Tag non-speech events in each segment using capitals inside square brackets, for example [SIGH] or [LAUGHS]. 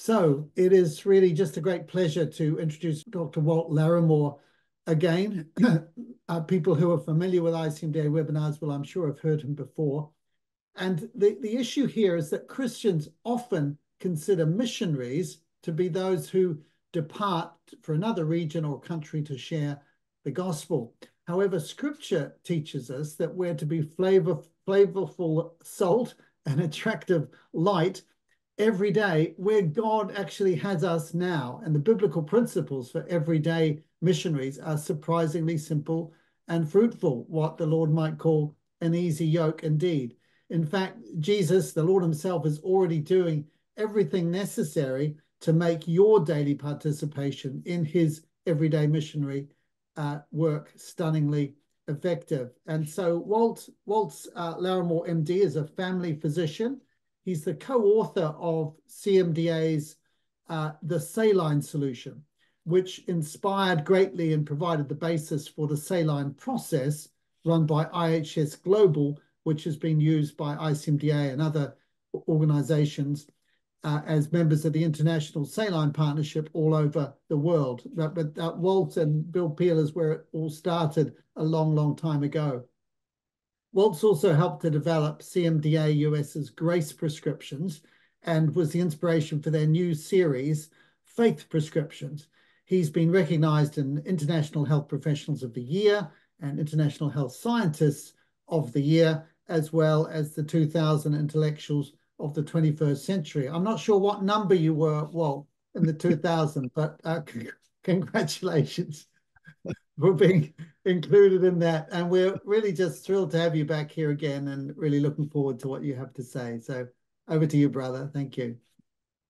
So it is really just a great pleasure to introduce Dr. Walt Larimore again. [CLEARS THROAT] uh, people who are familiar with ICMDA webinars will, I'm sure, have heard him before. And the, the issue here is that Christians often consider missionaries to be those who depart for another region or country to share the gospel. However, scripture teaches us that we're to be flavor, flavorful salt and attractive light every day where God actually has us now. And the biblical principles for everyday missionaries are surprisingly simple and fruitful, what the Lord might call an easy yoke indeed. In fact, Jesus, the Lord Himself, is already doing everything necessary to make your daily participation in His everyday missionary uh, work stunningly effective. And so, Walt Walt uh, Larimore, MD, is a family physician He's the co-author of CMDA's uh, The Saline Solution, which inspired greatly and provided the basis for the saline process run by IHS Global, which has been used by ICMDA and other organizations uh, as members of the International Saline Partnership all over the world. But, but uh, Walt and Bill Peel is where it all started a long, long time ago. Walt's also helped to develop CMDA US's GRACE prescriptions and was the inspiration for their new series, Faith Prescriptions. He's been recognized in International Health Professionals of the Year and International Health Scientists of the Year, as well as the 2000 Intellectuals of the 21st Century. I'm not sure what number you were, Walt, in the 2000, but uh, [LAUGHS] congratulations [LAUGHS] for being included in that. And we're really just thrilled to have you back here again and really looking forward to what you have to say. So over to you, brother. Thank you.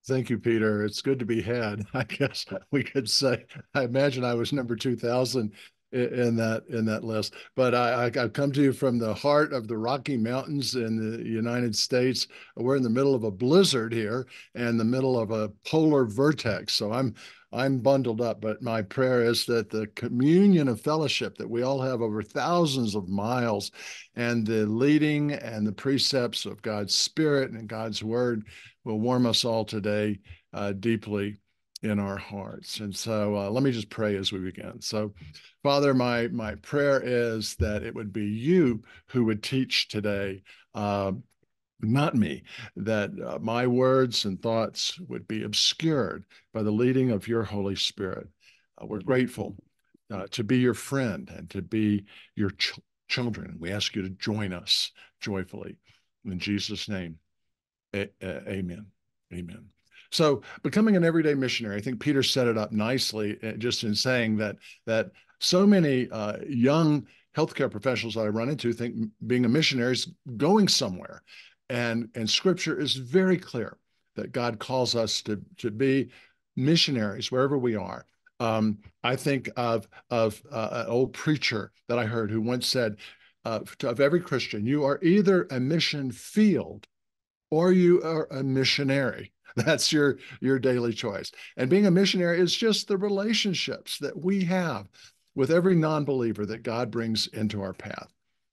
Thank you, Peter. It's good to be had. [LAUGHS] I guess we could say. I imagine I was number two thousand in that in that list. But I, I have come to you from the heart of the Rocky Mountains in the United States. We're in the middle of a blizzard here and the middle of a polar vortex. So I'm I'm bundled up, but my prayer is that the communion of fellowship that we all have over thousands of miles and the leading and the precepts of God's Spirit and God's Word will warm us all today uh, deeply in our hearts. And so uh, let me just pray as we begin. So, Father, my my prayer is that it would be you who would teach today. Uh, not me, that uh, my words and thoughts would be obscured by the leading of your Holy Spirit. Uh, we're grateful uh, to be your friend and to be your ch- children. We ask you to join us joyfully. In Jesus' name, amen. Amen. So, becoming an everyday missionary, I think Peter set it up nicely, uh, just in saying that that so many uh, young healthcare professionals that I run into think being a missionary is going somewhere, and and Scripture is very clear that God calls us to to be missionaries wherever we are. Um, I think of of uh, an old preacher that I heard who once said, uh, "Of every Christian, you are either a mission field, or you are a missionary." [LAUGHS] That's your your daily choice. And being a missionary is just the relationships that we have with every non-believer that God brings into our path.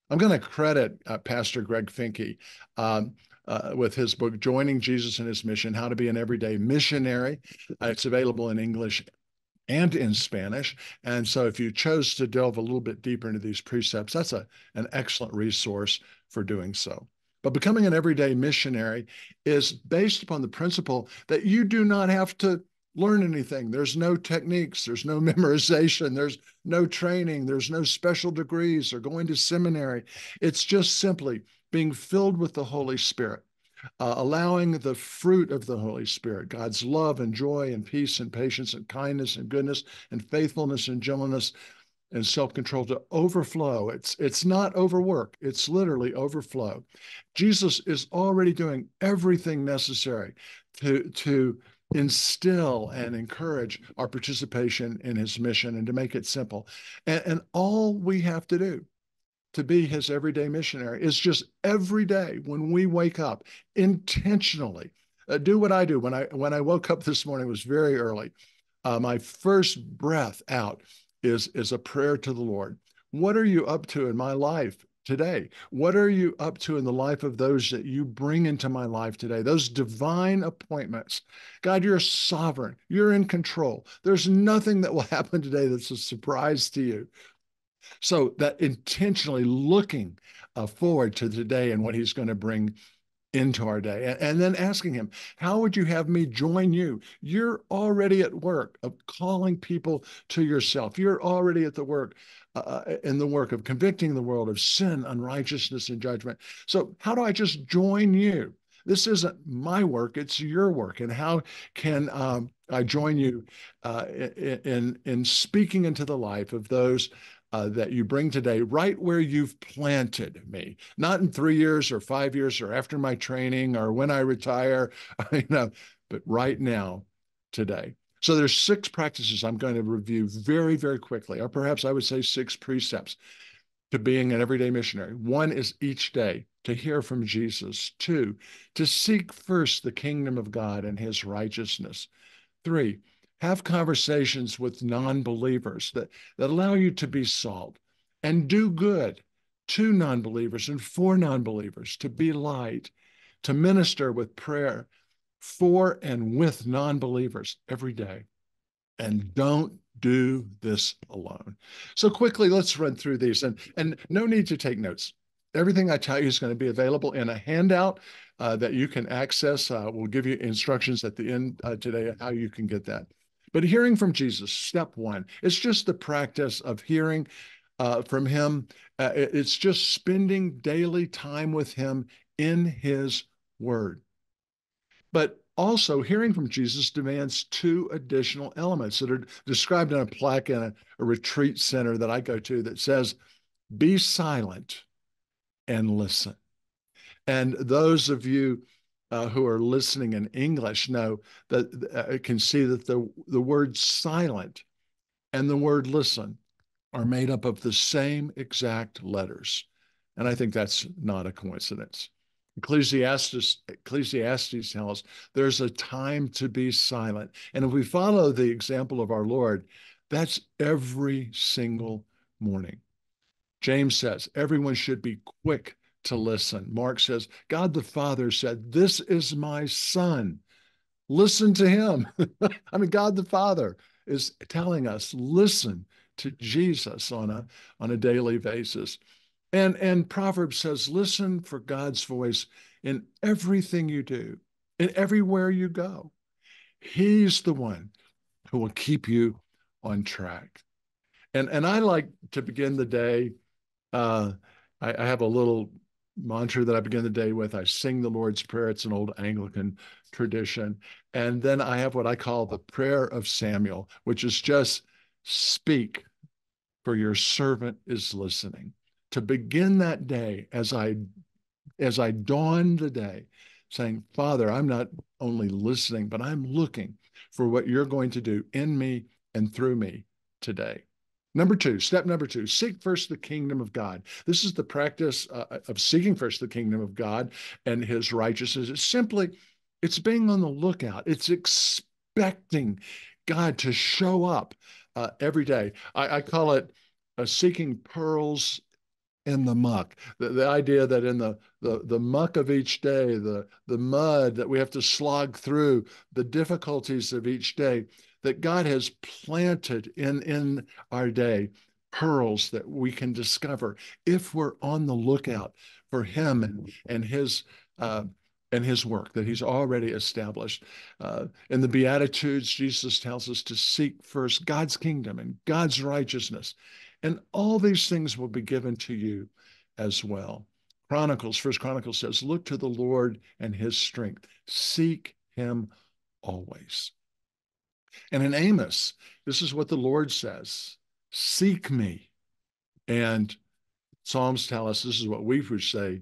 I'm going to credit uh, Pastor Greg Finke um, uh, with his book, Joining Jesus in His Mission How to Be an Everyday Missionary. Uh, it's available in English and in Spanish. And so if you chose to delve a little bit deeper into these precepts, that's a, an excellent resource for doing so. But becoming an everyday missionary is based upon the principle that you do not have to learn anything. There's no techniques, there's no [LAUGHS] memorization, there's no training, there's no special degrees or going to seminary. It's just simply being filled with the Holy Spirit. Uh, allowing the fruit of the Holy Spirit, God's love and joy and peace and patience and kindness and goodness and faithfulness and gentleness and self-control to overflow. It's it's not overwork, it's literally overflow. Jesus is already doing everything necessary to to instill and encourage our participation in his mission and to make it simple. And, and all we have to do to be his everyday missionary is just every day when we wake up intentionally uh, do what I do. When I when I woke up this morning was very early. Uh, my first breath out is, is a prayer to the Lord. What are you up to in my life today? What are you up to in the life of those that you bring into my life today? Those divine appointments. God, you're sovereign. You're in control. There's nothing that will [LAUGHS] happen today that's a surprise to you. So that intentionally looking uh, forward to today and what he's going to bring into our day and, then asking him how would you have me join you you're already at work of calling people to yourself you're already at the work uh, uh, in the work of convicting the world of sin, unrighteousness, and judgment. So, how do I just join you? This isn't my work; it's your work. And how can um, I join you uh, in in speaking into the life of those uh, that you bring today, right where you've planted me, not in three years or five years or after my training or when I retire, [LAUGHS] you know, but right now, today. So there's six practices I'm going to review very, very quickly, or perhaps I would say six precepts to being an everyday missionary. One is each day to hear from Jesus. Two, to seek first the kingdom of God and his righteousness. Three, have conversations with non-believers that, that allow you to be salt and do good to non-believers and for non-believers, to be light, to minister with prayer for and with non believers every day. And don't do this alone. So, quickly, let's run through these. And, and no need to take notes. Everything I tell you is going to be available in a handout uh, that you can access. Uh, we'll give you instructions at the end uh, today how you can get that. But hearing from Jesus, step one, it's just the practice of hearing uh, from him. Uh, it's just spending daily time with him in his word. But also, hearing from Jesus demands two additional elements that are described in a plaque in a, a retreat center that I go to that says, Be silent and listen. And those of you uh, who are listening in English know that uh, can see that the, the word silent and the word listen are made up of the same exact letters. And I think that's not a coincidence. Ecclesiastes, Ecclesiastes tells there's a time to be silent. And if we follow the example of our Lord, that's every single morning. James says everyone should be quick to listen. Mark says, God the Father said, This is my son. Listen to him. [LAUGHS] I mean, God the Father is telling us, listen to Jesus on a, on a daily basis. And, and Proverbs says, listen for God's voice in everything you do, in everywhere you go. He's the one who will keep you on track. And, and I like to begin the day. Uh, I, I have a little mantra that I begin the day with. I sing the Lord's Prayer. It's an old Anglican tradition. And then I have what I call the prayer of Samuel, which is just speak, for your servant is listening to begin that day as I as I dawn the day, saying, Father, I'm not only listening, but I'm looking for what you're going to do in me and through me today. Number two, step number two, seek first the kingdom of God. This is the practice uh, of seeking first the kingdom of God and his righteousness. It's simply, it's being on the lookout. It's expecting God to show up uh, every day. I, I call it uh, seeking pearls in the muck. The, the idea that in the, the, the muck of each day, the, the mud that we have to slog through, the difficulties of each day, that God has planted in, in our day pearls that we can discover if we're on the lookout for Him and, and His. Uh, and his work that he's already established. Uh, in the Beatitudes, Jesus tells us to seek first God's kingdom and God's righteousness, and all these things will be given to you as well. Chronicles, First Chronicles says, look to the Lord and his strength. Seek him always. And in Amos, this is what the Lord says Seek me. And Psalms tell us this is what we would say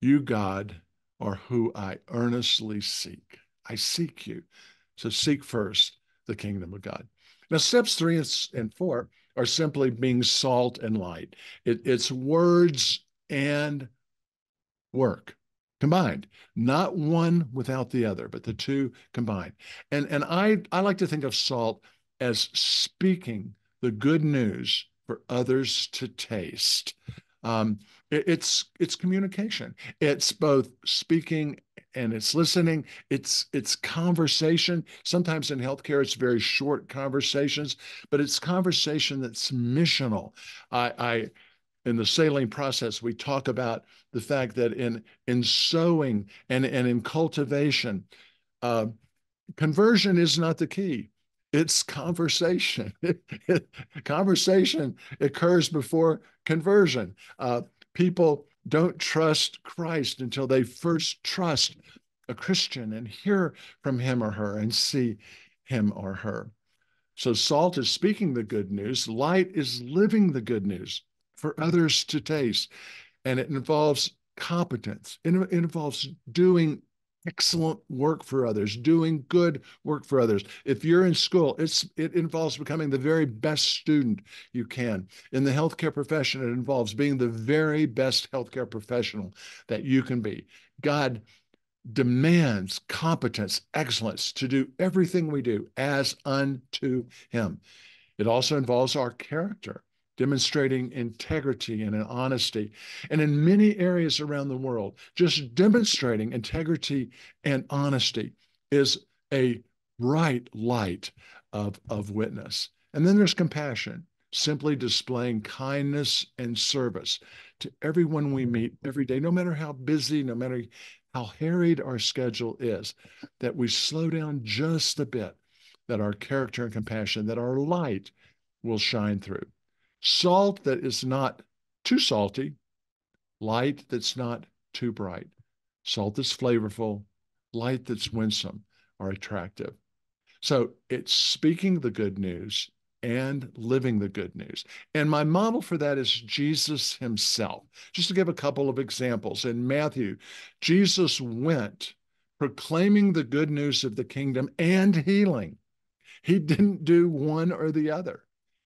You, God, are who I earnestly seek. I seek you. So seek first the kingdom of God. Now, steps three and four are simply being salt and light. It, it's words and work combined, not one without the other, but the two combined. And, and I, I like to think of salt as speaking the good news for others to taste. Um, it, it's it's communication. It's both speaking and it's listening. It's it's conversation. Sometimes in healthcare, it's very short conversations, but it's conversation that's missional. I, I in the saline process, we talk about the fact that in in sowing and, and in cultivation, uh, conversion is not the key. It's conversation. [LAUGHS] conversation occurs before conversion. Uh, people don't trust Christ until they first trust a Christian and hear from him or her and see him or her. So, salt is speaking the good news, light is living the good news for others to taste. And it involves competence, it, it involves doing excellent work for others, doing good work for others. If you're in school, it's it involves becoming the very best student you can. In the healthcare profession, it involves being the very best healthcare professional that you can be. God demands competence, excellence to do everything we do as unto him. It also involves our character demonstrating integrity and honesty. And in many areas around the world, just demonstrating integrity and honesty is a bright light of, of witness. And then there's compassion, simply displaying kindness and service to everyone we meet every day, no matter how busy, no matter how harried our schedule is, that we slow down just a bit, that our character and compassion, that our light will shine through salt that is not too salty, light that's not too bright, salt that's flavorful, light that's winsome are attractive. So it's speaking the good news and living the good news. And my model for that is Jesus himself. Just to give a couple of examples, in Matthew, Jesus went proclaiming the good news of the kingdom and healing. He didn't do one or the other.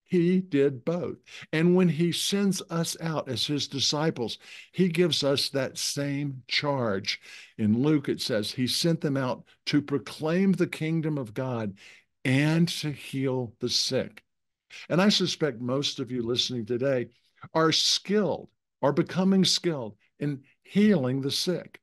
He did both. And when he sends us out as his disciples, he gives us that same charge. In Luke, it says he sent them out to proclaim the kingdom of God and to heal the sick. And I suspect most of you listening today are skilled, are becoming skilled in healing the sick.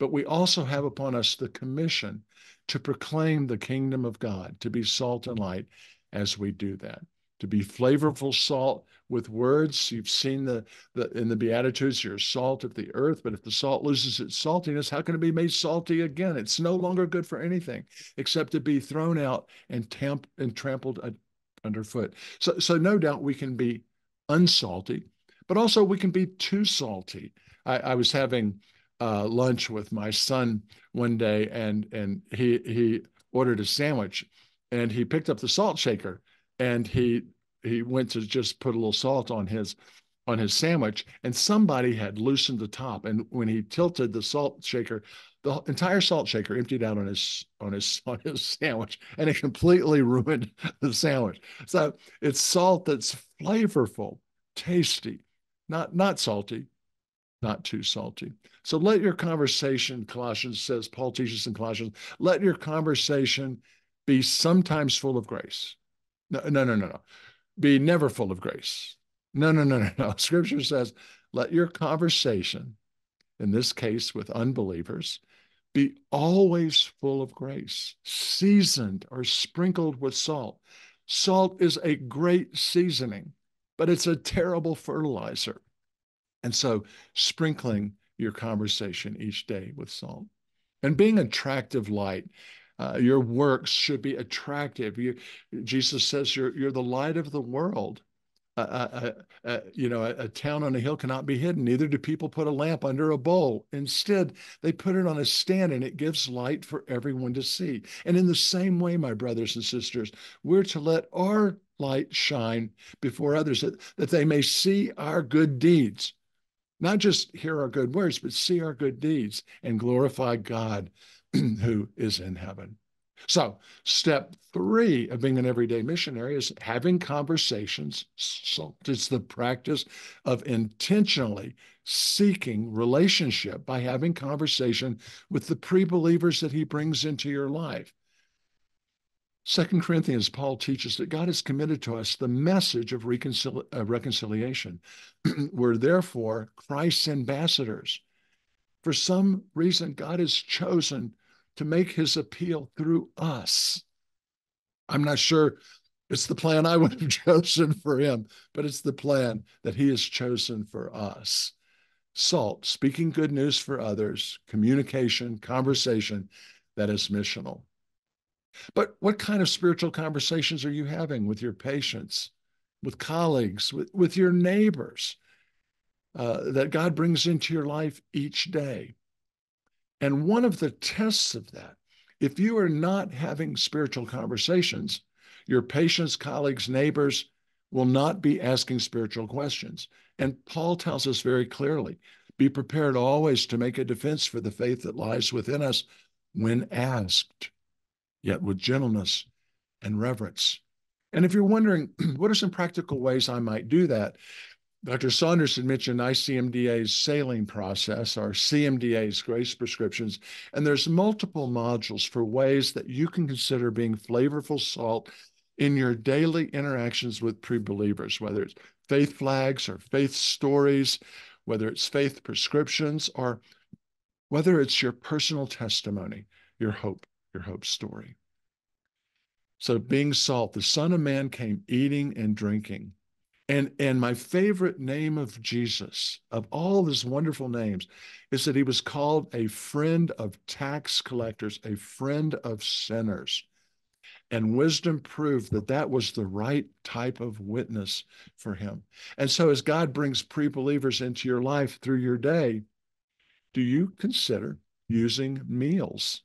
But we also have upon us the commission to proclaim the kingdom of God, to be salt and light as we do that to be flavorful salt with words. You've seen the, the in the Beatitudes, you're salt of the earth, but if the salt loses its saltiness, how can it be made salty again? It's no longer good for anything except to be thrown out and tamp and trampled underfoot. So, so no doubt we can be unsalty, but also we can be too salty. I, I was having uh, lunch with my son one day, and and he he ordered a sandwich, and he picked up the salt shaker and he he went to just put a little salt on his on his sandwich and somebody had loosened the top. And when he tilted the salt shaker the entire salt shaker emptied out on his on his [LAUGHS] on his sandwich and it completely ruined [LAUGHS] the sandwich. So it's salt that's flavorful tasty not not salty not too salty. So let your conversation colossians says paul teaches in colossians let your conversation be sometimes full of grace no, no, no, no, no. Be never full of grace. No, no, no, [LAUGHS] no, no. Scripture says, let your conversation, in this case with unbelievers, be always full of grace, seasoned or sprinkled with salt. Salt is a great seasoning, but it's a terrible fertilizer. And so, sprinkling your conversation each day with salt and being attractive light uh, your works should be attractive. You, Jesus says you're you're the light of the world. Uh, uh, you know, a, a, town on a hill cannot be hidden. Neither do people put a lamp under a bowl. Instead, they put it on a stand and it gives light for everyone to see. And in the same way, my brothers and sisters, we're to let our light shine before others that, that they may see our good deeds. Not just hear our good words, but see our good deeds and glorify God [CLEARS THROAT] who is in heaven. So, step three of being an everyday missionary is having conversations. So, it's the practice of intentionally seeking relationship by having conversation with the pre believers that he brings into your life. Second Corinthians, Paul teaches that God has committed to us the message of reconcili- uh, reconciliation. [CLEARS THROAT] We're therefore Christ's ambassadors. For some reason, God has chosen to make his appeal through us. I'm not sure it's the plan I would have [LAUGHS] chosen for him, but it's the plan that he has chosen for us. Salt, speaking good news for others, communication, conversation that is missional. But what kind of spiritual conversations are you having with your patients, with colleagues, with, with your neighbors uh, that God brings into your life each day? And one of the tests of that, if you are not having spiritual conversations, your patients, colleagues, neighbors will not be asking spiritual questions. And Paul tells us very clearly be prepared always to make a defense for the faith that lies within us when asked, yet with gentleness and reverence. And if you're wondering, [CLEARS THROAT] what are some practical ways I might do that? Dr. Saunders had mentioned ICMDA's saline process, our CMDA's grace prescriptions, and there's multiple modules for ways that you can consider being flavorful salt in your daily interactions with pre-believers, whether it's faith flags or faith stories, whether it's faith prescriptions, or whether it's your personal testimony, your hope, your hope story. So being salt, the Son of Man came eating and drinking. And, and my favorite name of Jesus, of all his wonderful names, is that he was called a friend of tax collectors, a friend of sinners. And wisdom proved that that was the right type of witness for him. And so, as God brings pre believers into your life through your day, do you consider using meals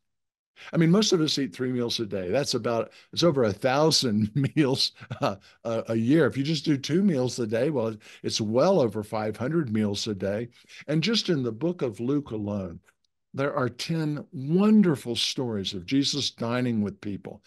I mean, most of us eat three meals a day. That's about it's over a thousand [LAUGHS] meals uh, a, a, year. If you just do two meals a day, well, it's well over 500 meals a day. And just in the book of Luke alone, there are 10 wonderful stories of Jesus dining with people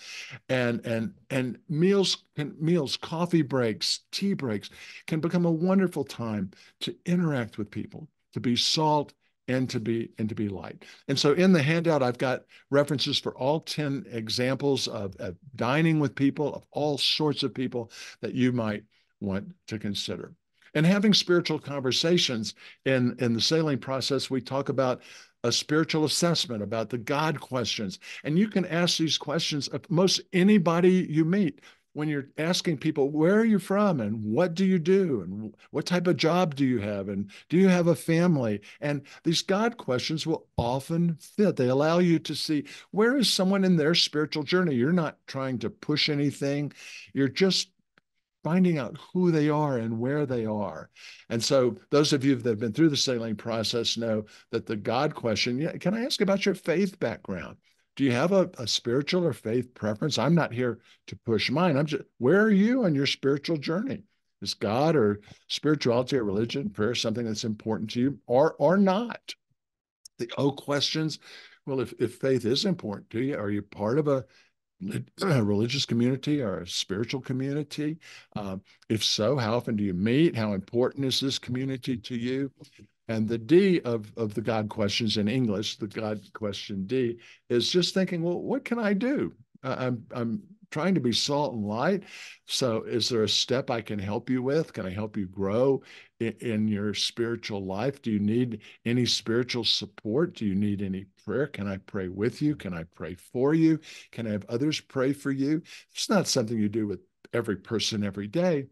and and and meals can meals coffee breaks tea breaks can become a wonderful time to interact with people to be salt and to be and to be light. And so in the handout, I've got references for all 10 examples of, of dining with people, of all sorts of people that you might want to consider. And having spiritual conversations in, in the saline process, we talk about a spiritual assessment about the God questions. And you can ask these questions of most anybody you meet when you're asking people, where are you from and what do you do and what type of job do you have and do you have a family? And these God questions will often fit. They allow you to see where is someone in their spiritual journey. You're not trying to push anything, you're just finding out who they are and where they are. And so, those of you that have been through the saline process know that the God question, can I ask about your faith background? Do you have a, a spiritual or faith preference? I'm not here to push mine. I'm just, where are you on your spiritual journey? Is God or spirituality or religion, prayer something that's important to you or, or not? The O questions. Well, if, if faith is important to you, are you part of a, [CLEARS THROAT] a religious community or a spiritual community? Um, if so, how often do you meet? How important is this community to you? And the D of, of the God questions in English, the God question D, is just thinking, well, what can I do? I'm, I'm trying to be salt and light. So, is there a step I can help you with? Can I help you grow in, in, your spiritual life? Do you need any spiritual support? Do you need any prayer? Can I pray with you? Can I pray for you? Can I have others pray for you? It's not something you do with every person every day,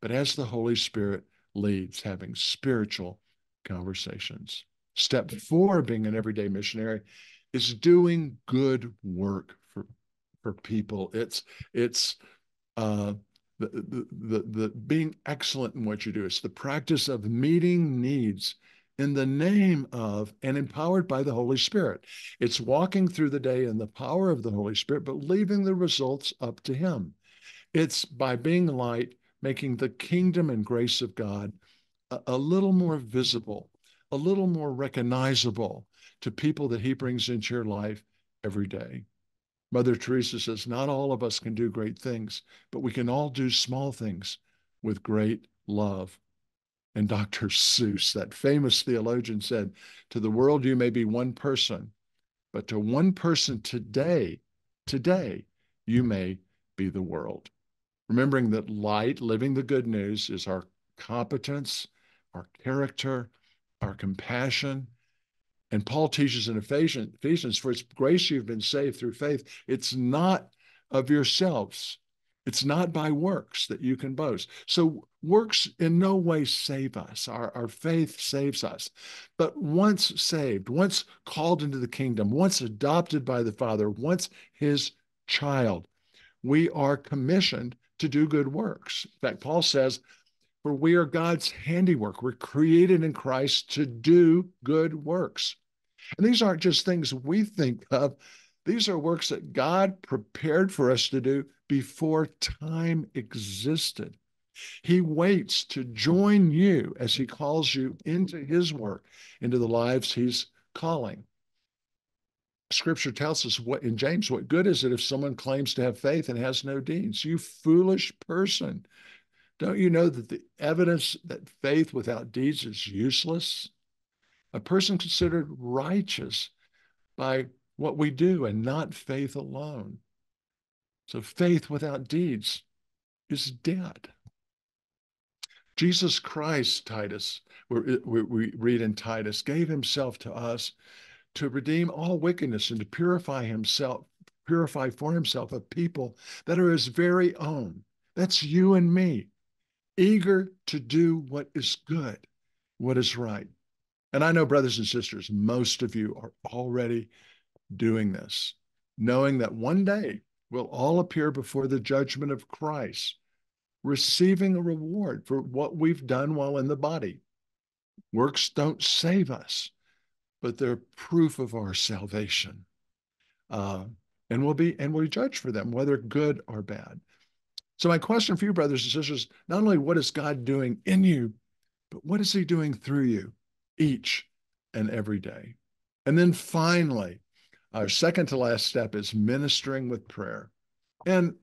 but as the Holy Spirit leads, having spiritual conversations. Step four, being an everyday missionary, is doing good work for for people. It's it's uh, the, the the the being excellent in what you do. It's the practice of meeting needs in the name of and empowered by the Holy Spirit. It's walking through the day in the power of the Holy Spirit, but leaving the results up to Him. It's by being light, making the kingdom and grace of God a, little more visible, a little more recognizable to people that he brings into your life every day. Mother Teresa says, Not all of us can do great things, but we can all do small things with great love. And Dr. Seuss, that famous theologian, said, To the world, you may be one person, but to one person today, today, you may be the world. Remembering that light, living the good news, is our competence, our character, our compassion. And Paul teaches in Ephesians, for it's grace you've been saved through faith. It's not of yourselves. It's not by works that you can boast. So works in no way save us. Our, our faith saves us. But once saved, once called into the kingdom, once adopted by the Father, once his child, we are commissioned to do good works. In fact, Paul says, for we are God's handiwork. We're created in Christ to do good works. And these aren't just things we think of. These are works that God prepared for us to do before time existed. He waits to join you as he calls you into his work, into the lives he's calling. Scripture tells us what in James, what good is it if someone claims to have faith and has no deeds? You foolish person. Don't you know that the evidence that faith without deeds is useless? A person considered righteous by what we do and not faith alone. So faith without deeds is dead. Jesus Christ, Titus, we, we read in Titus, gave himself to us to redeem all wickedness and to purify himself, purify for himself a people that are his very own. That's you and me, eager to do what is good, what is right. And I know, brothers and sisters, most of you are already doing this, knowing that one day we'll all appear before the judgment of Christ, receiving a reward for what we've done while in the body. Works don't save us, but they're proof of our salvation. Uh, and we'll be and we'll judge for them, whether good or bad. So my question for you, brothers and sisters, not only what is God doing in you, but what is he doing through you each and every day? And then finally, our second to last step is ministering with prayer. And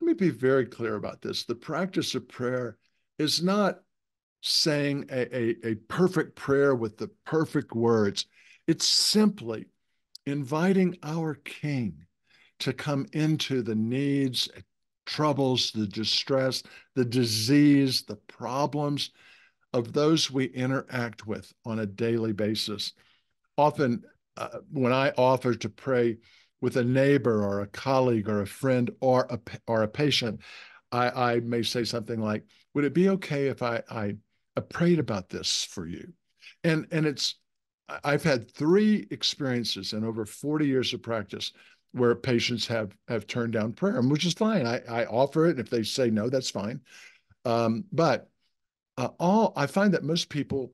let me be very clear about this. The practice of prayer is not saying a, a, a perfect prayer with the perfect words. It's simply inviting our King to come into the needs, troubles, the distress, the disease, the problems of those we interact with on a daily basis. Often uh, when I offer to pray with a neighbor or a colleague or a friend or a or a patient, I, I may say something like, "Would it be okay if I, I I prayed about this for you?" And and it's I've had three experiences in over 40 years of practice where patients have have turned down prayer, which is fine. I, I offer it. And if they say no, that's fine. Um, but uh, all I find that most people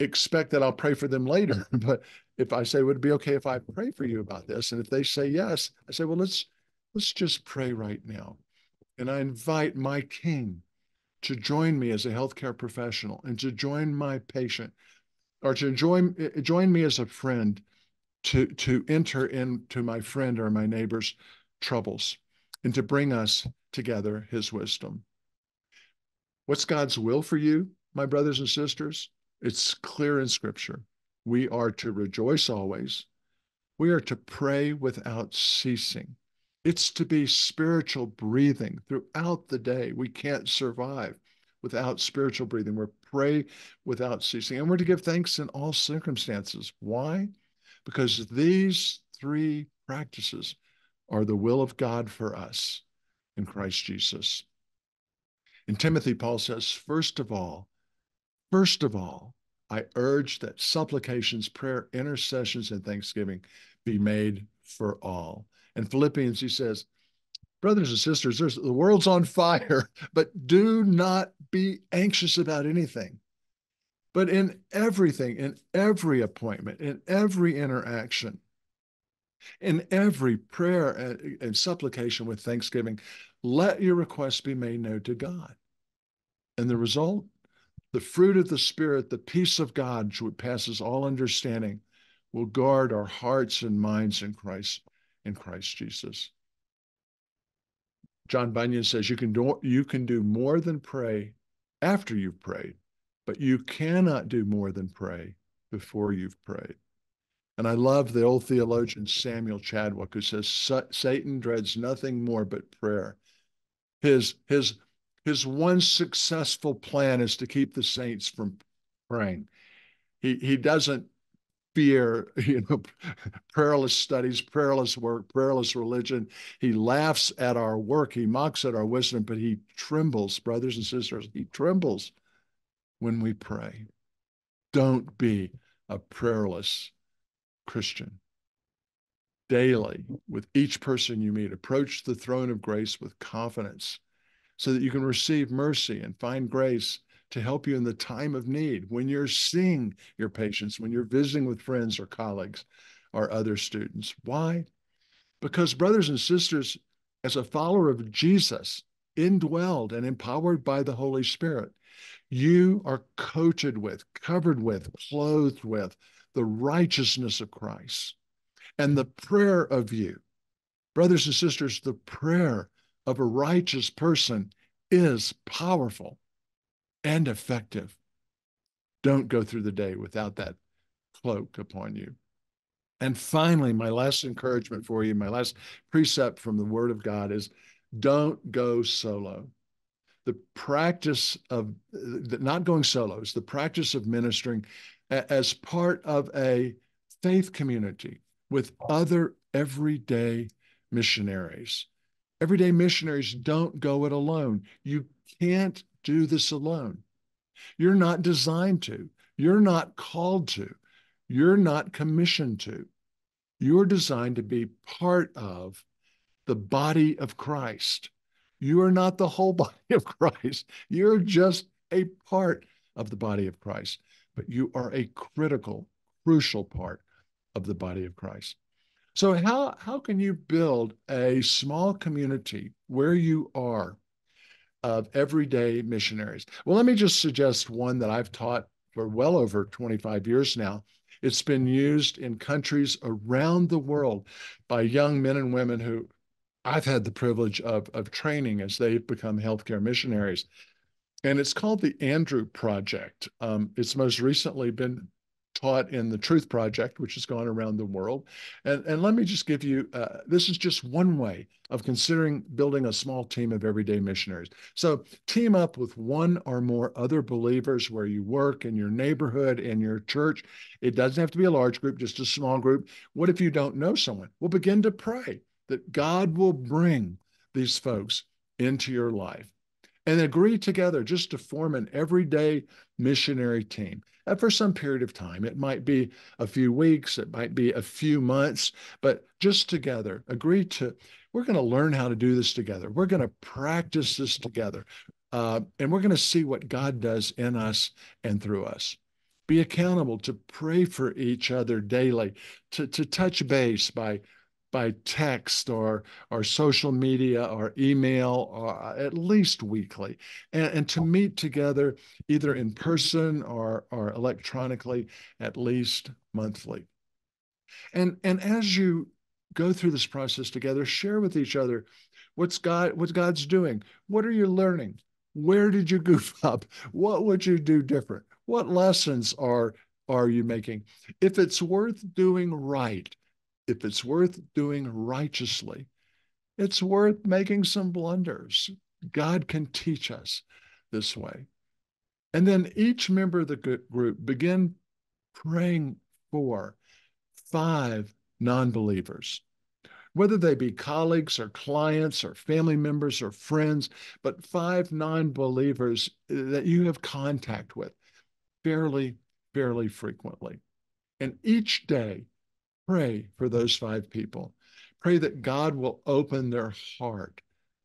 expect that I'll pray for them later. [LAUGHS] but if I say, would it be okay if I pray for you about this? And if they say yes, I say, well, let's let's just pray right now. And I invite my king to join me as a healthcare professional and to join my patient or to join join me as a friend to to enter into my friend or my neighbor's troubles and to bring us together his wisdom. What's God's will for you, my brothers and sisters? It's clear in scripture. We are to rejoice always. We are to pray without ceasing. It's to be spiritual breathing throughout the day. We can't survive without spiritual breathing. We're pray without ceasing. And we're to give thanks in all circumstances. Why? Because these three practices are the will of God for us in Christ Jesus. In Timothy, Paul says, first of all, first of all, I urge that supplications, prayer, intercessions, and thanksgiving be made for all. In Philippians, he says, Brothers and sisters, the world's on fire, [LAUGHS] but do not be anxious about anything. But in everything, in every appointment, in every interaction, in every prayer and, supplication with thanksgiving, let your requests be made known to God. And the result, the fruit of the Spirit, the peace of God, which passes all understanding, will guard our hearts and minds in Christ, in Christ Jesus. John Bunyan says you can do you can do more than pray after you've prayed, but you cannot do more than pray before you've prayed. And I love the old theologian Samuel Chadwick, who says Satan dreads nothing more but prayer. His, his, his one successful plan is to keep the saints from praying. He, he doesn't fear, [LAUGHS] you know, prayerless studies, prayerless work, prayerless religion. He laughs at our work, he mocks at our wisdom, but he trembles, brothers and sisters, he trembles when we pray. Don't be a prayerless Christian. Daily, with each person you meet, approach the throne of grace with confidence so that you can receive mercy and find grace to help you in the time of need when you're seeing your patients, when you're visiting with friends or colleagues or other students. Why? Because, brothers and sisters, as a follower of Jesus, indwelled and empowered by the Holy Spirit, you are coated with, covered with, clothed with the righteousness of Christ. And the prayer of you, brothers and sisters, the prayer of a righteous person is powerful and effective. Don't go through the day without that cloak upon you. And finally, my last encouragement for you, my last precept from the Word of God is don't go solo. The practice of not going solos, the practice of ministering as part of a faith community with other everyday missionaries. Everyday missionaries don't go it alone. You can't do this alone. You're not designed to. You're not called to. You're not commissioned to. You're designed to be part of the body of Christ. You are not the whole [LAUGHS] body of Christ. You're just a part of the body of Christ, but you are a critical, crucial part of the body of Christ. So, how, how can you build a small community where you are of everyday missionaries. Well, let me just suggest one that I've taught for well over 25 years now. It's been used in countries around the world by young men and women who I've had the privilege of, of training as they've become healthcare missionaries. And it's called the Andrew Project. Um, it's most recently been taught in the Truth Project, which has gone around the world. And, and let me just give you uh, this is just one way of considering building a small team of everyday missionaries. So team up with one or more other believers where you work in your neighborhood, in your church. It doesn't have to be a large group, just a small group. What if you don't know someone? Well, begin to pray that God will bring these folks into your life and agree together just to form an everyday missionary team uh, for some period of time. It might be a few weeks, it might be a few months, but just together, agree to, we're going to learn how to do this together. We're going to practice this together. Uh, and we're going to see what God does in us and through us. Be accountable to pray for each other daily, to, to touch base by by text or or social media or email or uh, at least weekly. And, and to meet together either in person or or electronically at least monthly. And and as you go through this process together share with each other what's god what god's doing. What are you learning? Where did you [LAUGHS] goof up? What would you do different? What lessons are are you making? If it's worth doing right if it's worth doing righteously, it's worth making some blunders. God can teach us this way. And then each member of the group begin praying for five non believers, whether they be colleagues or clients or family members or friends, but five non believers uh, that you have contact with fairly, fairly frequently. And each day, Pray for those five people. Pray that God will open their heart,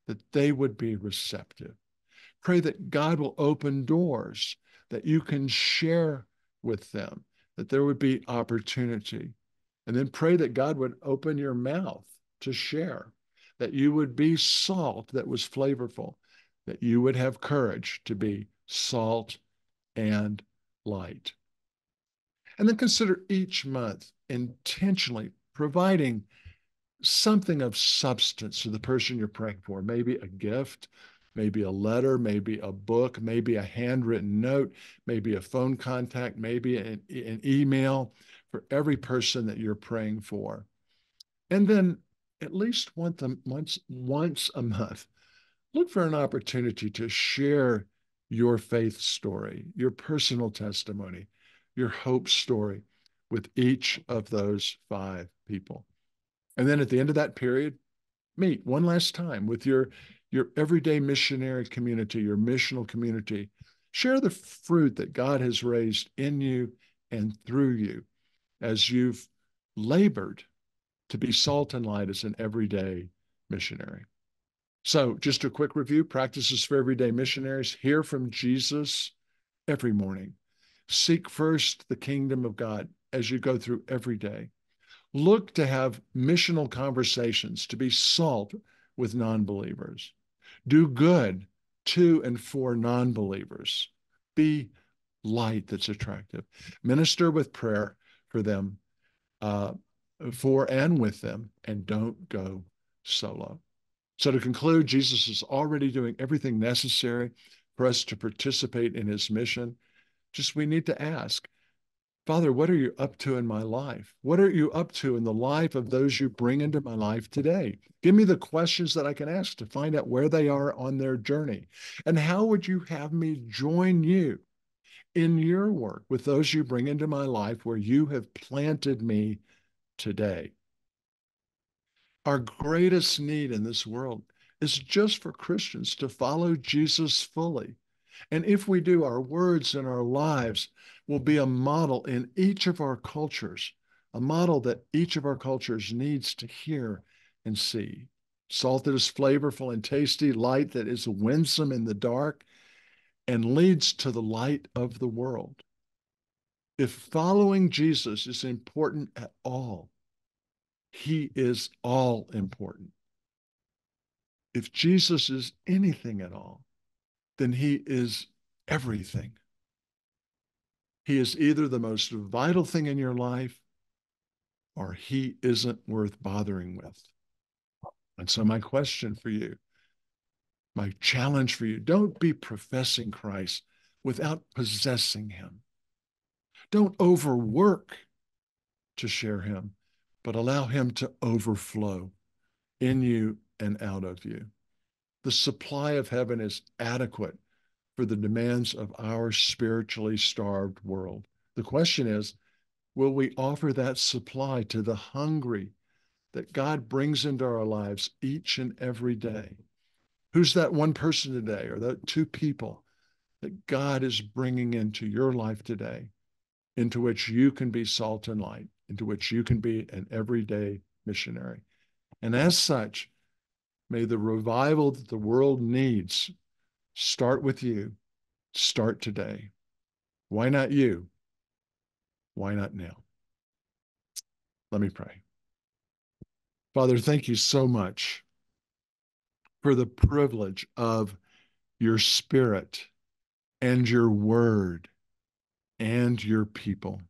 that they would be receptive. Pray that God will open doors that you can share with them, that there would be opportunity. And then pray that God would open your mouth to share, that you would be salt that was flavorful, that you would have courage to be salt and light. And then consider each month intentionally providing something of substance to the person you're praying for, maybe a gift, maybe a letter, maybe a book, maybe a handwritten note, maybe a phone contact, maybe an, an email for every person that you're praying for. And then at least once, once, once a month, look for an opportunity to share your faith story, your personal testimony, your hope story with each of those five people. And then at the end of that period, meet one last time with your, your everyday missionary community, your missional community. Share the fruit that God has raised in you and through you as you've labored to be salt and light as an everyday missionary. So, just a quick review practices for everyday missionaries. Hear from Jesus every morning. Seek first the kingdom of God as you go through every day. Look to have missional conversations, to be salt with non believers. Do good to and for non believers. Be light that's attractive. Minister with prayer for them, uh, for and with them, and don't go solo. So, to conclude, Jesus is already doing everything necessary for us to participate in his mission. Just we need to ask, Father, what are you up to in my life? What are you up to in the life of those you bring into my life today? Give me the questions that I can ask to find out where they are on their journey. And how would you have me join you in your work with those you bring into my life where you have planted me today? Our greatest need in this world is just for Christians to follow Jesus fully. And if we do, our words and our lives will be a model in each of our cultures, a model that each of our cultures needs to hear and see. Salt that is flavorful and tasty, light that is winsome in the dark, and leads to the light of the world. If following Jesus is important at all, he is all important. If Jesus is anything at all, then he is everything. He is either the most vital thing in your life or he isn't worth bothering with. And so, my question for you, my challenge for you don't be professing Christ without possessing him. Don't overwork to share him but allow Him to overflow in you and out of you. The supply of heaven is adequate for the demands of our spiritually starved world. The question is will we offer that supply to the hungry that God brings into our lives each and every day? Who's that one person today or that two people that God is bringing into your life today, into which you can be salt and light? into which you can be an everyday missionary. And as such, may the revival that the world needs start with you, start today. Why not you? Why not now? Let me pray. Father, thank you so much for the privilege of your spirit and your word and your people.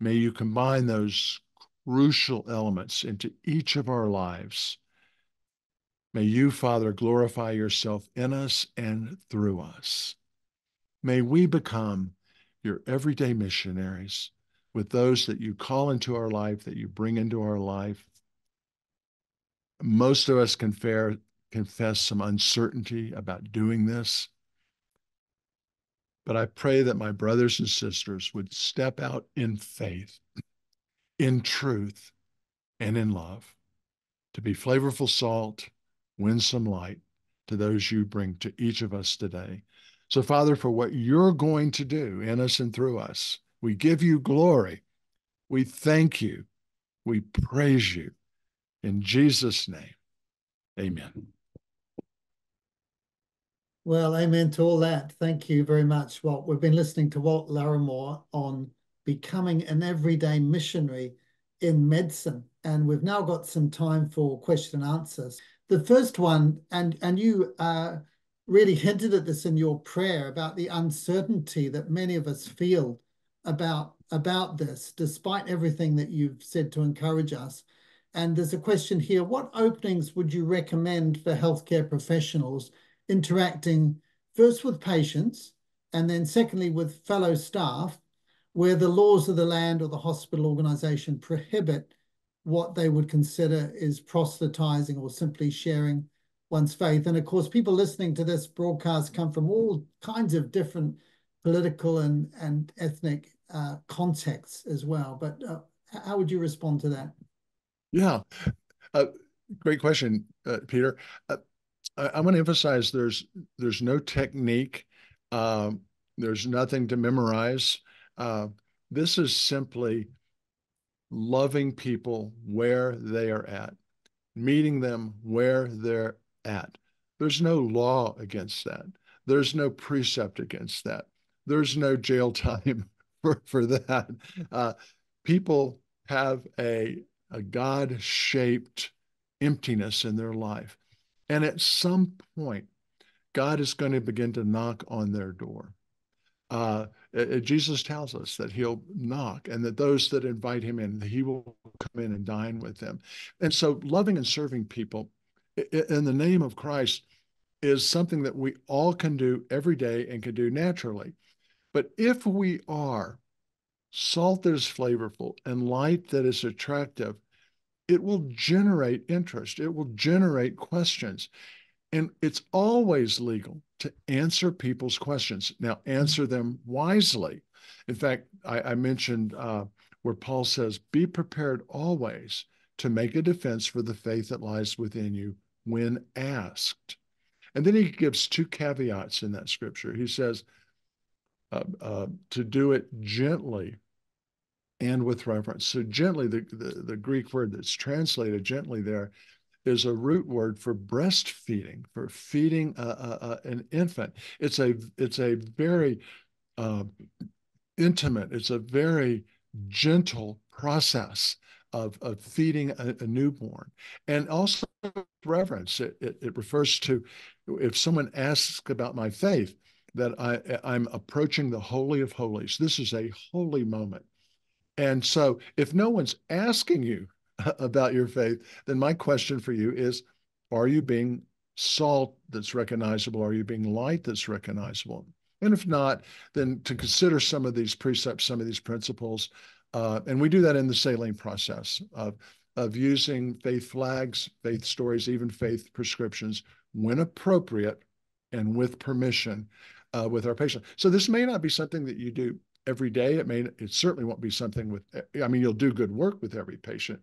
May you combine those crucial elements into each of our lives. May you, Father, glorify yourself in us and through us. May we become your everyday missionaries with those that you call into our life, that you bring into our life. Most of us confess, confess some uncertainty about doing this. But I pray that my brothers and sisters would step out in faith, in truth, and in love to be flavorful salt, winsome light to those you bring to each of us today. So, Father, for what you're going to do in us and through us, we give you glory. We thank you. We praise you. In Jesus' name, amen. Well, amen to all that. Thank you very much, Walt. We've been listening to Walt Larimore on becoming an everyday missionary in medicine, and we've now got some time for question and answers. The first one, and and you uh, really hinted at this in your prayer about the uncertainty that many of us feel about about this, despite everything that you've said to encourage us. And there's a question here: What openings would you recommend for healthcare professionals? interacting first with patients and then secondly with fellow staff where the laws of the land or the hospital organization prohibit what they would consider is proselytizing or simply sharing one's faith. And of course, people listening to this broadcast come from all kinds of different political and, and ethnic uh, contexts as well. But uh, how would you respond to that? Yeah, uh, great question, uh, Peter. Uh, I, I want to emphasize there's there's no technique, um, there's nothing to memorize. Uh, this is simply loving people where they are at, meeting them where they're at. There's no law against that. There's no precept against that. There's no jail [LAUGHS] time for, for that. Uh, people have a, a God shaped emptiness in their life. And at some point, God is going to begin to knock on their door. Uh, Uh, uh, Jesus tells us that he'll knock and that those that invite him in, he will come in and dine with them. And so, loving and serving people in the name of Christ is something that we all can do every day and can do naturally. But if we are salt that is flavorful and light that is attractive, it will generate interest. It will generate questions. And it's always legal to answer people's questions. Now, answer them wisely. In fact, I, I mentioned uh, where Paul says, Be prepared always to make a defense for the faith that lies within you when asked. And then he gives two caveats in that scripture. He says, uh, uh, to do it gently and with reverence. So gently, the, the, the Greek word that's translated gently there is a root word for breastfeeding, for feeding a, a, a, an infant. It's a it's a very uh, intimate. It's a very gentle process of, of feeding a, a newborn, and also reverence. It, it, it refers to if someone asks about my faith, that I I'm approaching the holy of holies. This is a holy moment. And so, if no one's asking you [LAUGHS] about your faith, then my question for you is Are you being salt that's recognizable? Are you being light that's recognizable? And if not, then to consider some of these precepts, some of these principles. Uh, and we do that in the saline process of, of using faith flags, faith stories, even faith prescriptions when appropriate and with permission uh, with our patient. So this may not be something that you do every day. It may, it certainly won't be something with, eh, I mean, you'll do good work with every patient,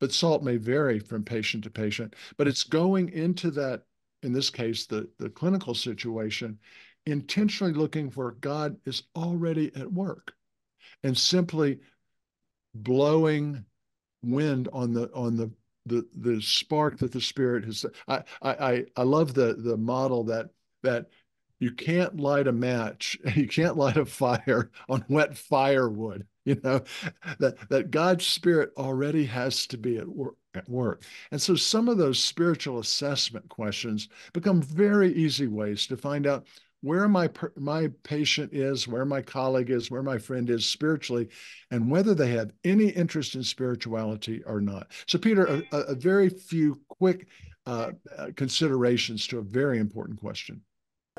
but salt may vary from patient to patient. But it's going into that, in this case, the, the clinical situation, intentionally looking for God is already at work and simply blowing wind on the on the the the spark that the spirit has I I I love the the model that that you can't light a match [LAUGHS] you can't light a fire on wet firewood [LAUGHS] you know that that god's spirit already has to be at work at work. And so some of those spiritual assessment questions become very easy ways to find out where my my patient is where my colleague is where my friend is spiritually and whether they have any interest in spirituality or not. So peter a, a very few quick uh, uh considerations to a very important question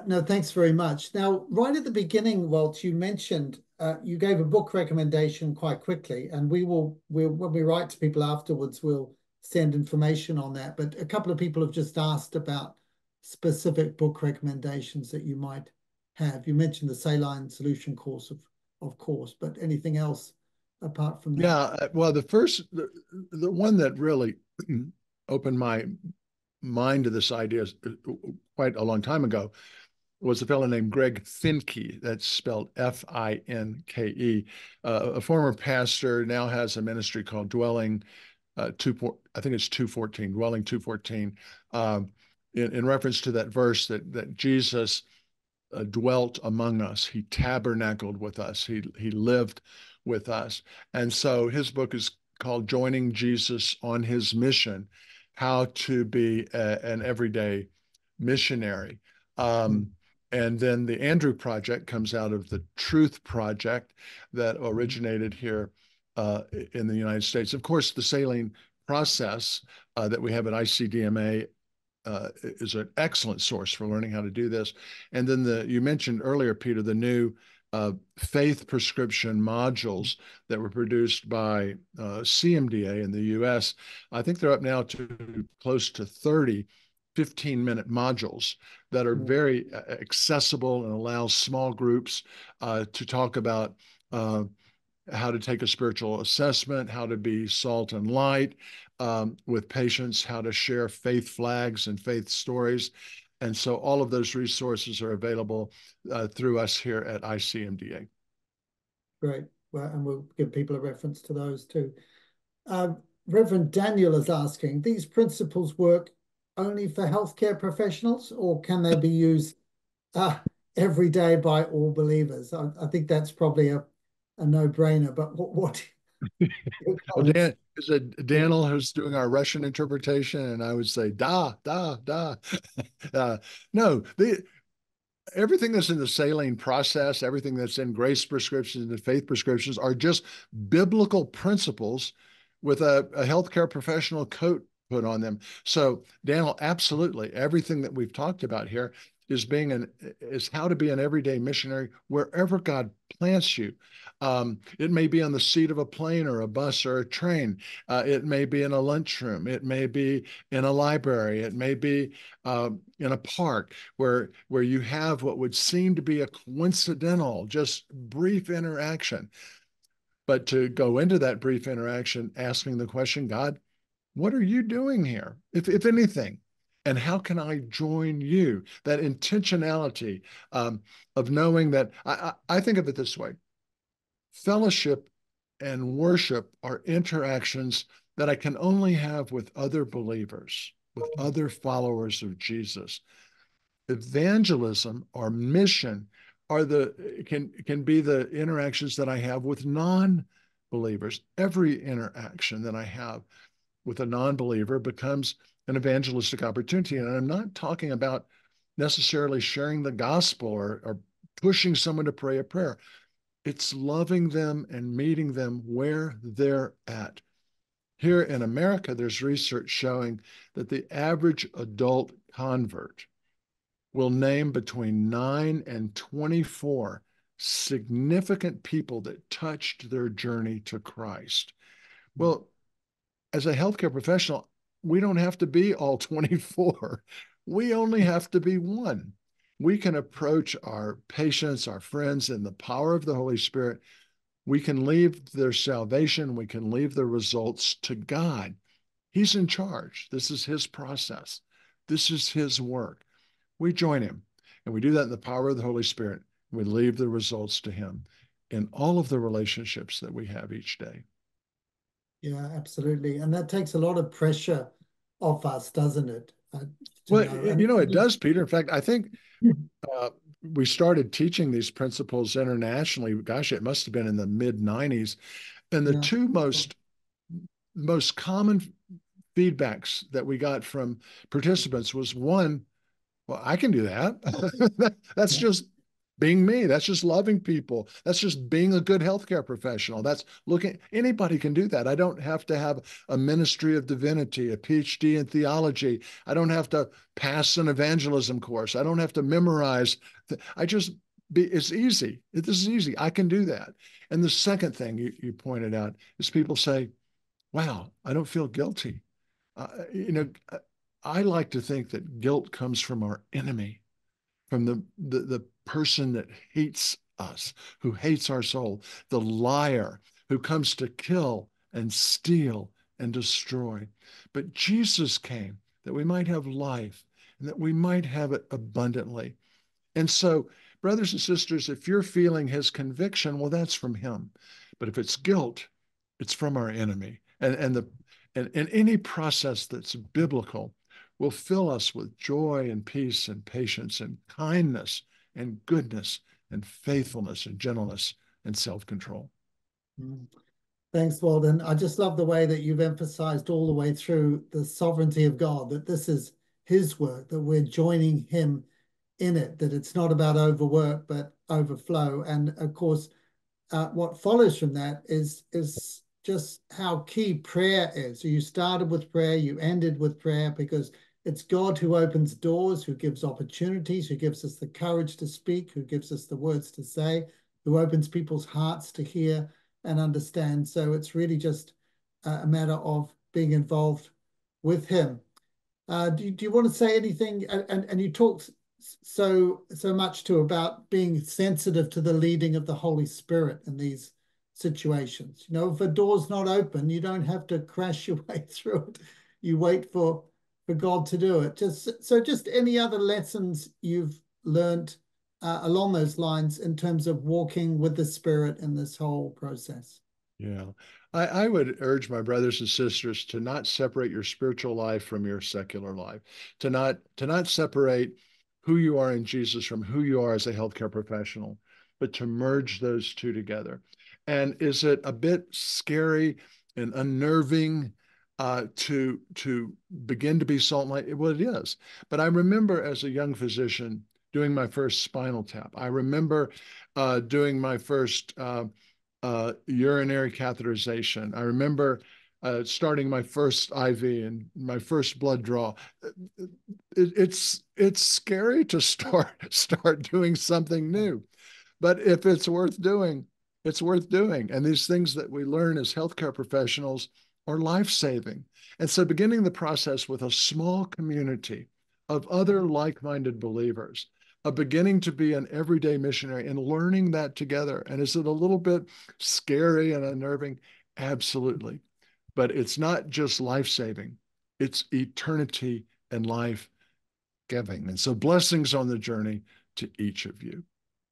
no, thanks very much. Now, right at the beginning, Walt, you mentioned uh, you gave a book recommendation quite quickly, and we will, we'll, when we write to people afterwards, we'll send information on that. But a couple of people have just asked about specific book recommendations that you might have. You mentioned the Saline Solution course, of, of course, but anything else apart from that? Yeah, uh, well, the first, the, the one that really [CLEARS THROAT] opened my mind to this idea uh, quite a long time ago was a fellow named Greg Finke. That's spelled F I N K E. Uh, a former pastor now has a ministry called Dwelling uh, two. I think it's two fourteen. Dwelling two fourteen. Um, in, in, reference to that verse that that Jesus uh, dwelt among us. He tabernacled with us. He he lived with us. And so his book is called Joining Jesus on His Mission: How to Be a, an Everyday Missionary. Um, and then the Andrew Project comes out of the Truth Project that mm-hmm. originated here uh, in the United States. Of course, the saline process uh, that we have at ICMDA uh, is an excellent source for learning how to do this. And then the you mentioned earlier, Peter, the new uh, faith prescription modules that were produced by uh, CMDA in the US. I think they're up now to close to 30 15 minute modules that are mm. very uh, accessible and allow small groups uh, to talk about uh, how to take a spiritual assessment, how to be salt and light um, with patients, how to share faith flags and faith stories. And so all of those resources are available uh, through us here at ICMDA. Great. Well, and we'll give people a reference to those too. Uh, Reverend Daniel is asking, these principles work only for healthcare professionals or can they be used uh, every day by all believers? I, I think that's probably a, a no-brainer, but what, what [LAUGHS] well, Dan, is it Daniel who's doing our Russian interpretation? And I would say, da, da, da. [LAUGHS] uh, no, the, everything that's in the saline process, everything that's in grace prescriptions and faith prescriptions are just biblical principles with a, a healthcare professional coat put on them. So, Daniel, absolutely everything that we've talked about here is being an is how to be an everyday missionary wherever God plants you. Um, it may be on the seat of a plane or a bus or a train. Uh, it may be in a lunchroom. It may be in a library. It may be uh, in a park where where you have what would seem to be a coincidental, just brief interaction. But to go into that brief interaction, asking the question, God, what are you doing here, if if anything? and how can I join you? That intentionality um, of knowing that I, I, think of it this way fellowship and worship are interactions that I can only have with other believers, with other followers of Jesus. Evangelism or mission are the can can be the interactions that I have with non-believers. Every interaction that I have with a non-believer becomes an evangelistic opportunity. And I'm not talking about necessarily sharing the gospel or, or pushing someone to pray a prayer. It's loving them and meeting them where they're at. Here in America, there's research showing that the average adult convert will name between 9 and 24 significant people that touched their journey to Christ. Well, as a healthcare professional, we don't have to be all [LAUGHS] 24. We only have to be one. We can approach our patients, our friends, in the power of the Holy Spirit. We can leave their salvation, we can leave the results to God. He's in charge. This is His process, this is His work. We join Him, and we do that in the power of the Holy Spirit. We leave the results to Him in all of the relationships that we have each day. Yeah, absolutely. And that takes a lot of pressure off us, doesn't it? Uh, well, know. you know, it does, Peter. In fact, I think hmm. uh, we started teaching these principles internationally. Gosh, it must have been in the mid 90s. And the yeah. two most most common feedbacks that we got from participants was one, well, I can do that. [LAUGHS] That's yeah. just being me. That's just loving people. That's just being a good healthcare professional. That's looking, anybody can do that. I don't have to have a ministry of divinity, a PhD in theology. I don't have to pass an evangelism course. I don't have to memorize. I just, be, it's easy. This is easy. I can do that. And the second thing you, you pointed out is people say, wow, I don't feel guilty. Uh, you know, I like to think that guilt comes from our enemy from the, the, the person that hates us, who hates our soul, the liar who comes to kill and steal and destroy. But Jesus came that we might have life and that we might have it abundantly. And so, brothers and sisters, if you're feeling his conviction, well, that's from him. But if it's guilt, it's from our enemy. And, and the and, and any process that's biblical will fill us with joy and peace and patience and kindness and goodness and faithfulness and gentleness and self control. Mm. Thanks, Walden. I just love the way that you've emphasized all the way through the sovereignty of God, that this is His work, that we're joining Him in it, that it's not about overwork, but overflow. And of course, uh, what follows from that is, is just how key prayer is. So you started with prayer, you ended with prayer because it's God who opens doors, who gives opportunities, who gives us the courage to speak, who gives us the words to say. who opens people's hearts to hear and understand. So it's really just a matter of being involved with him. Uh, do, do you want to say anything? And, and, and you talked so so much too about being sensitive to the leading of the Holy Spirit in these situations. You know, if a door's not open, you don't have to [LAUGHS] crash your way through it. You wait for for God to do it. Just so just any other lessons you've learned uh, along those lines in terms of walking with the Spirit in this whole process. Yeah. I, I, would urge my brothers and sisters to not separate your spiritual life from your secular life, to not to not separate who you are in Jesus from who you are as a healthcare professional, but to merge those two together. And is it a bit scary and unnerving uh, to to begin to be salt and light? Well, it is. But I remember as a young physician doing my first spinal tap. I remember uh, doing my first uh, uh urinary catheterization. I remember uh, starting my first IV and my first blood draw. It, it's it's scary to [LAUGHS] start start doing something new, but if it's worth doing, it's worth doing. And these things that we learn as healthcare professionals are life saving. And so, beginning the process with a small community of other like minded believers, of beginning to be an everyday missionary and learning that together. And is it a little bit scary and unnerving? Absolutely. But it's not just life saving, it's eternity and life giving. And so, blessings on the journey to each of you.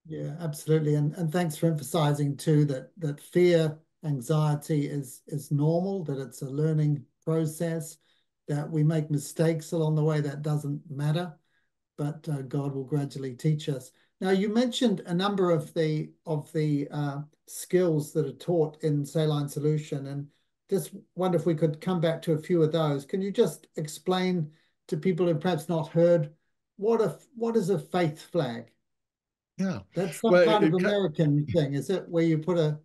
Yeah, absolutely. And and thanks for emphasizing too that that fear, anxiety is is normal, that it's a learning process, that we make mistakes along the way, that doesn't matter, but uh, God will gradually teach us. Now you mentioned a number of the of the uh, skills that are taught in Saline Solution, and just wonder if we could come back to a few of those. Can you just explain to people who perhaps not heard what a what is a faith flag? Yeah. That's some well, kind of American thing, is it? Where you put a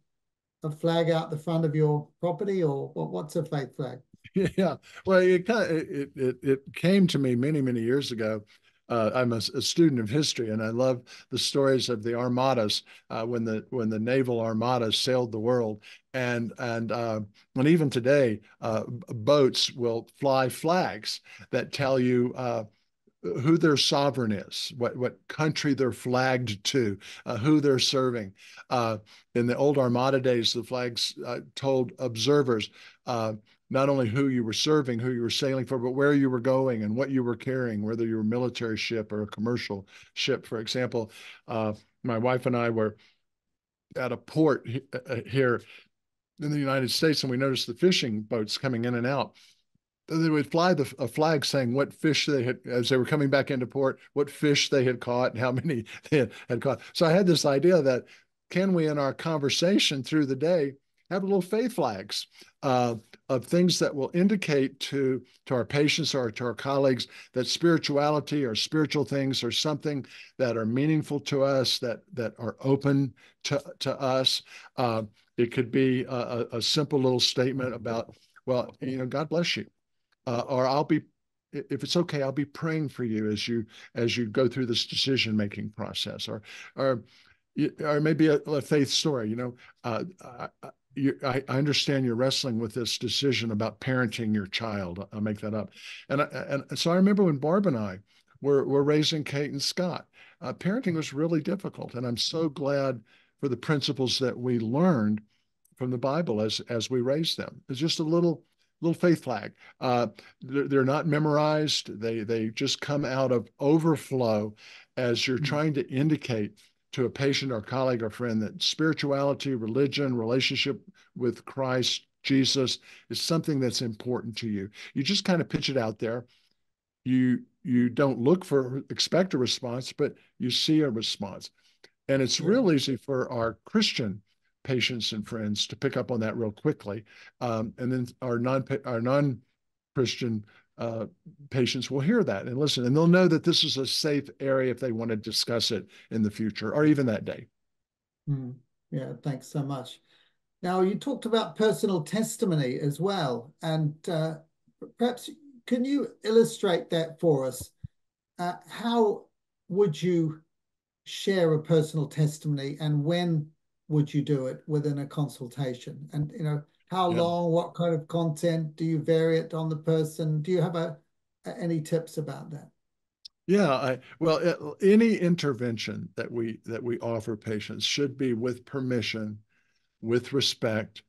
a flag out the front of your property, or what, what's a faith flag? [LAUGHS] Yeah. Well, it kind of, it, it it came to me many many years ago. Uh, I'm a, a, student of history, and I love the stories of the armadas uh, when the when the naval armadas sailed the world, and and uh, and even today, uh, boats will fly flags that tell you uh, who their sovereign is, what what country they're flagged to, uh, who they're serving. Uh, in the old Armada days, the flags uh, told observers uh, not only who you were serving, who you were sailing for, but where you were going and what you were carrying, whether you were a military ship or a commercial ship. For example, uh, my wife and I were at a port uh, here in the United States, and we noticed the fishing boats coming in and out they would fly the a flag saying what fish they had as they were coming back into port, what fish they had caught, and how [LAUGHS] many they had, caught. So I had this idea that can we, in our conversation through the day, have little faith flags uh, of things that will indicate to to our patients or to our colleagues that spirituality or spiritual things are something that are meaningful to us, that that are open to to us. Uh, it could be a, a simple little statement about, well, you know, God bless you uh, or I'll be if it's okay, I'll be praying for you as you as you go through this decision making process, or or or maybe a, a faith story. You know, uh, I, I, I, understand you're wrestling with this decision about parenting your child. I'll make that up, and I, and so I remember when Barb and I were were raising Kate and Scott. Uh, parenting was really difficult, and I'm so glad for the principles that we learned from the Bible as as we raised them. It's just a little little faith flag. Uh, they're, they're, not memorized. They they just come out of overflow as you're mm-hmm. trying to indicate to a patient or colleague or friend that spirituality, religion, relationship with Christ, Jesus is something that's important to you. You just kind of pitch it out there. You you don't look for expect a response, but you see a response. And it's real easy for our Christian patients and friends to pick up on that real quickly. Um, and then our non our non Christian uh, patients will hear that and listen, and they'll know that this is a safe area if they want to discuss it in the future or even that day. Mm, yeah, thanks so much. Now you talked about personal testimony as well, and uh, perhaps can you illustrate that for us? Uh, how would you share a personal testimony, and when would you do it within a consultation? And you know, how Yeah. long, what kind of content, do you vary it on the person? Do you have a, any tips about that? Yeah, I, well, any intervention that we that we offer patients should be with permission, with respect,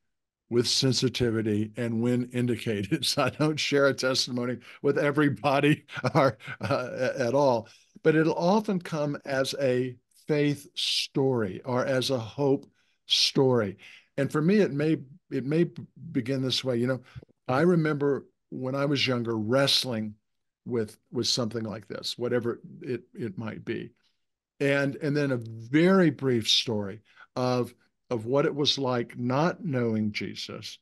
with sensitivity, and when indicated. [LAUGHS] So I don't share a testimony with everybody [LAUGHS] or uh, at all, but it'll often come as a faith story or as a hope story. And for me, it may it may begin this way. You know, I remember when I was younger wrestling with with something like this, whatever it it might be, and and then a very brief story of of what it was like not knowing Jesus,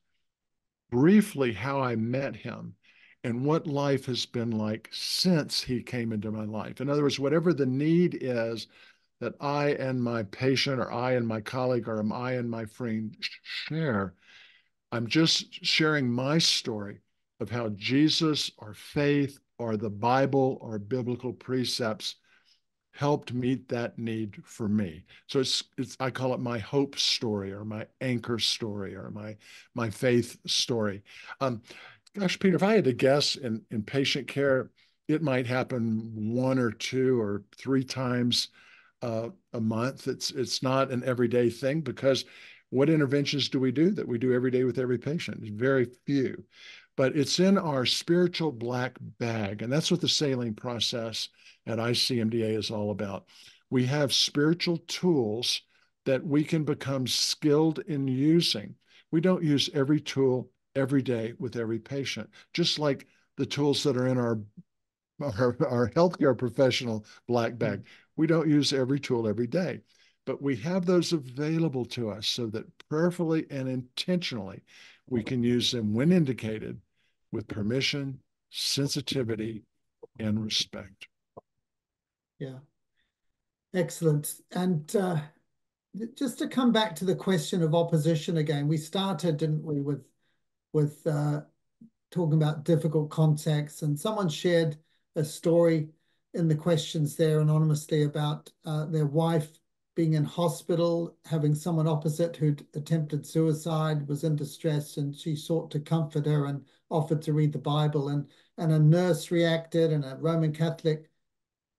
briefly how I met him, and what life has been like since he came into my life. In other words, whatever the need is that I and my patient, or I and my colleague, or am I and my friend share, I'm just sharing my story of how Jesus or faith or the Bible or biblical precepts helped meet that need for me. So it's it's I call it my hope story or my anchor story or my my faith story. Um, gosh, Peter, if I had to guess in in patient care, it might happen one or two or three times uh, a month. It's it's not an everyday thing because what interventions do we do that we do every day with every patient? Very few, but it's in our spiritual black bag, and that's what the saline process at ICMDA is all about. We have spiritual tools that we can become skilled in using. We don't use every tool every day with every patient, just like the tools that are in our our, our healthcare professional black bag. We don't use every tool every day, but we have those available to us so that prayerfully and intentionally we can use them when indicated with permission, sensitivity, and respect. Yeah. Excellent. And uh, just to come back to the question of opposition again, we started, didn't we, with with uh, talking about difficult contexts, and someone shared a story in the questions there anonymously about uh, their wife being in hospital, having someone opposite who'd attempted suicide, was in distress, and she sought to comfort her and offered to read the Bible. And, and a nurse reacted, and a Roman Catholic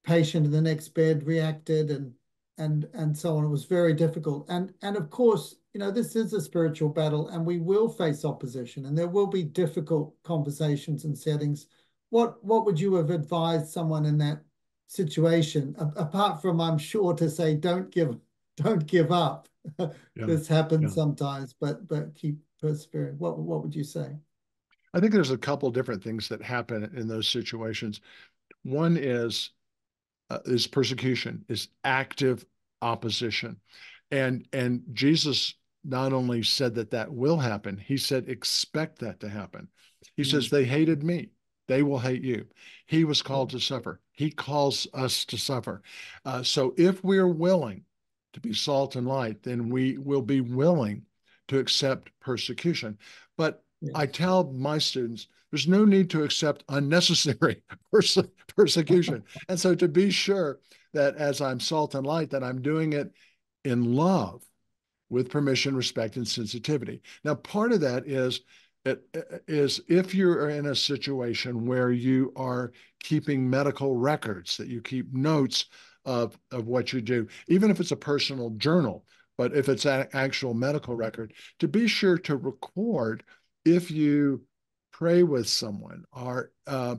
patient in the next bed reacted, and and and so on. It was very difficult. And and of course, you know, this is a spiritual battle, and we will face opposition, and there will be difficult conversations and settings what what would you have advised someone in that situation? A apart from i'm sure to say don't give don't give up. [LAUGHS] Yeah. this happens yeah. sometimes but but keep persevering. What what would you say? I think there's a couple different things that happen in those situations. One is uh, is persecution is active opposition. And and jesus not only said that that will happen he said expect that to happen. He mm. -hmm. says they hated me they will hate you. He was called to suffer. He calls us to suffer. Uh, so if we're willing to be salt and light, then we will be willing to accept persecution. But yes. I tell my students, there's no need to accept unnecessary [LAUGHS] perse persecution. and so to be sure that as I'm salt and light, that I'm doing it in love with permission, respect, and sensitivity. Now, part of that is is if you're in a situation where you are keeping medical records, that you keep notes of, of what you do, even if it's a personal journal, but if it's an actual medical record, to be sure to record if you pray with someone or uh,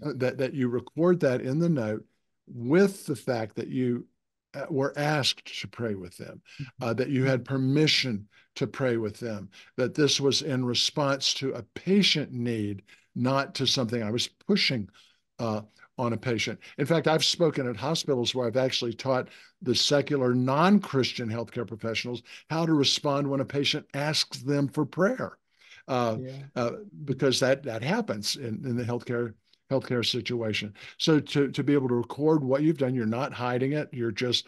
that, that you record that in the note with the fact that you uh, were asked to pray with them, mm-hmm. uh, that you had permission to pray with them, that this was in response to a patient need, not to something I was pushing uh, on a patient. In fact, I've spoken at hospitals where I've actually taught the secular non Christian healthcare professionals how to respond when a patient asks them for prayer. Uh, yeah. uh, because that that happens in, in the healthcare healthcare situation. So to to be able to record what you've done, you're not hiding it. You're just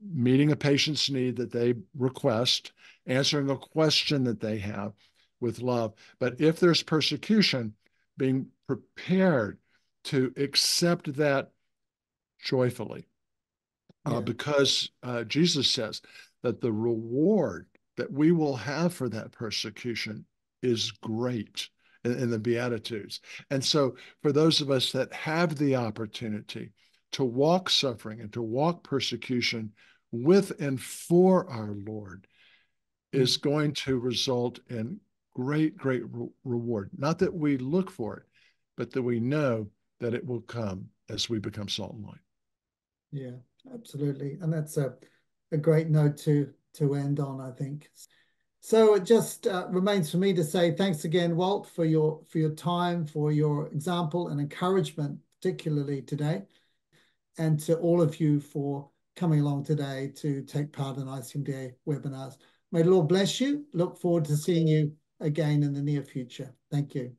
meeting a patient's need that they request, answering a question that they have with love. But if there's persecution, being prepared to accept that joyfully uh, because uh, Jesus says that the reward that we will have for that persecution is great in, in the Beatitudes. And so, for those of us that have the opportunity to walk suffering and to walk persecution with and for our Lord, mm-hmm. is going to result in great, great re- reward. Not that we look for it, but that we know that it will come as we become salt and light. Yeah, absolutely. And that's a, a great note to to end on, I think. So it just uh, remains for me to say thanks again, Walt, for your for your time, for your example and encouragement, particularly today, and to all of you for coming along today to take part in ICMDA webinars. May the Lord bless you. Look forward to seeing you again in the near future. Thank you.